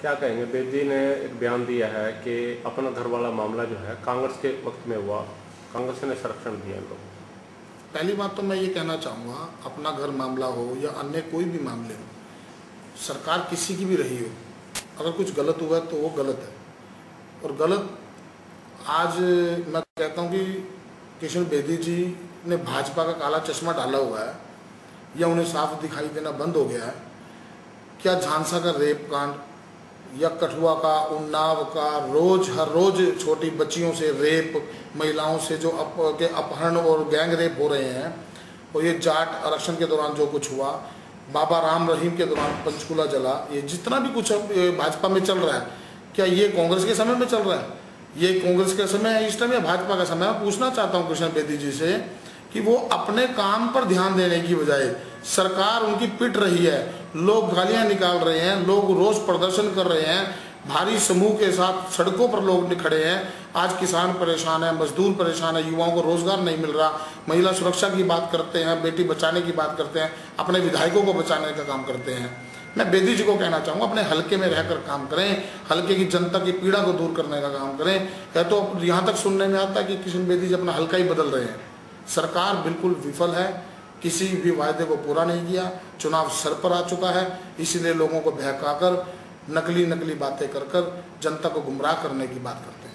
क्या कहेंगे, बेदी ने एक बयान दिया है कि अपना घर वाला मामला जो है कांग्रेस के वक्त में हुआ। कांग्रेस ने संरक्षण दिया इन लोगों पहली बात तो मैं ये कहना चाहूँगा, अपना घर मामला हो या अन्य कोई भी मामले हो, सरकार किसी की भी रही हो, अगर कुछ गलत हुआ तो वो गलत है। और गलत, आज मैं कहता हूँ कि किशन बेदी जी ने भाजपा का काला चश्मा डाला हुआ है या उन्हें साफ़ दिखाई देना बंद हो गया है। क्या झांसा का रेप कांड या कठुआ का उन्नाव का रोज हर रोज छोटी बच्चियों से रेप महिलाओं से जो अप, के अपहरण और गैंग रेप हो रहे हैं और ये जाट आरक्षण के दौरान जो कुछ हुआ बाबा राम रहीम के दौरान पंचकुला जला ये जितना भी कुछ भाजपा में चल रहा है क्या ये कांग्रेस के समय में चल रहा है? ये कांग्रेस का समय है इस टाइम या भाजपा का समय मैं पूछना चाहता हूँ कृष्ण बेदी जी से कि वो अपने काम पर ध्यान देने की बजाय, सरकार उनकी पिट रही है, लोग गालियाँ निकाल रहे हैं, लोग रोज प्रदर्शन कर रहे हैं, भारी समूह के साथ सड़कों पर लोग खड़े हैं। आज किसान परेशान है, मजदूर परेशान है, युवाओं को रोज़गार नहीं मिल रहा। महिला सुरक्षा की बात करते हैं, बेटी बचाने की बात करते हैं, अपने विधायकों को बचाने का काम करते हैं। मैं बेदी जी को कहना चाहूँगा, अपने हल्के में रहकर काम करें, हल्के की जनता की पीड़ा को दूर करने का काम करें। या तो यहाँ तक सुनने में आता है कि किशन बेदी जी अपना हल्का ही बदल रहे हैं। सरकार बिल्कुल विफल है। किसी भी वायदे को पूरा नहीं किया। चुनाव सर पर आ चुका है। इसीलिए लोगों को बहकाकर नकली नकली बातें कर कर जनता को गुमराह करने की बात करते